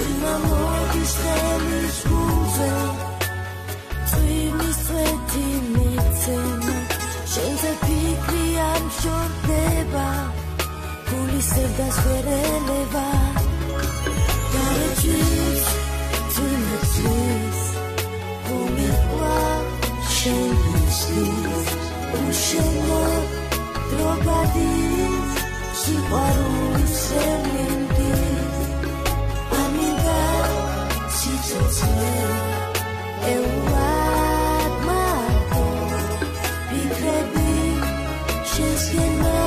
Tima mogiš teliš guze Tvimi svetimicima შენზე ფიქრი არ შორდება გული სერდას ვერელება გარეჯის თუნეცის გული ყვა შენისთვის უშენო დროგადის სიყვარულის Just get love.